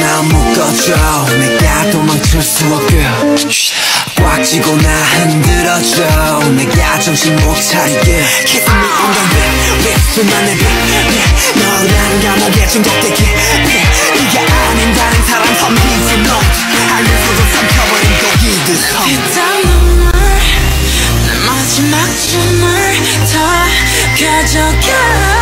나 묶어줘 내가 도망칠 수 없게. 꽉 쥐고 나 흔들어줘. 내가 정신 못 차리게. Kiss me on the lip, lip 수많은 빛, 빛 너라는 감옥에 중독되게. 빛 네가 아닌 다른 사람 섬기지 못 알면서도 삼켜버린 고기들 피땀 눈물 내 마지막 춤을 다 가져가.